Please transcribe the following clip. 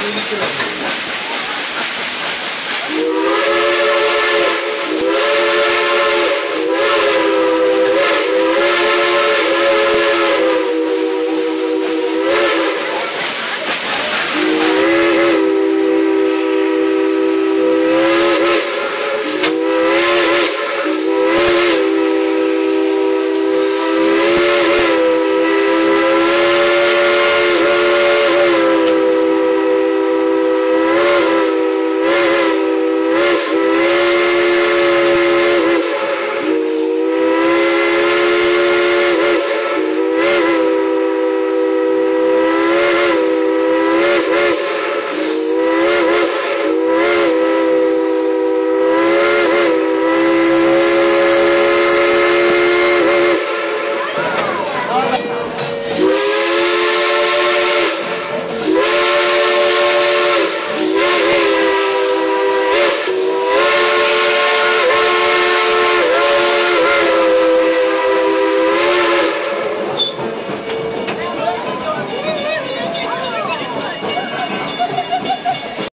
12キロ